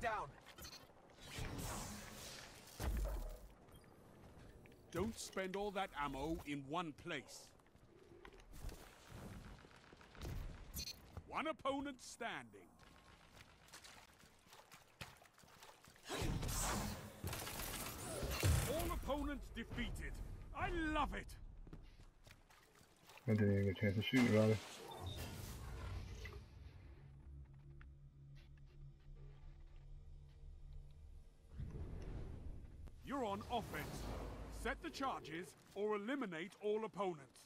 down. Don't spend all that ammo in one place. One opponent standing. All opponents defeated. I love it. I didn't even get a chance to shoot about on offense. Set the charges or eliminate all opponents.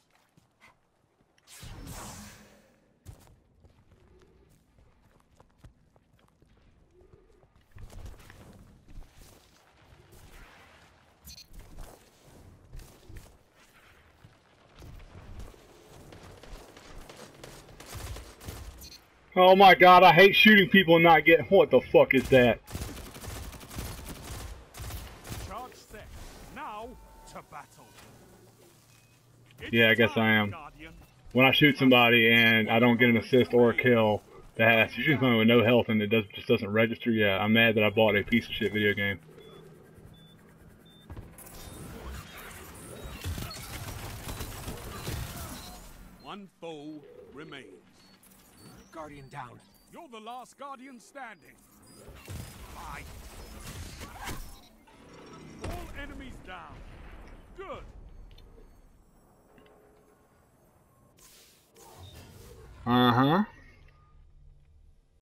Oh my god, I hate shooting people and not getting. What the fuck is that? Set. Now to battle. It's Yeah, I guess I am. Guardian. When I shoot somebody and I don't get an assist or a kill, that's shooting somebody with no health and it does, just doesn't register. Yeah, I'm mad that I bought a piece of shit video game. One foe remains. Guardian down. You're the last Guardian standing. Bye. Down. Good. Uh huh.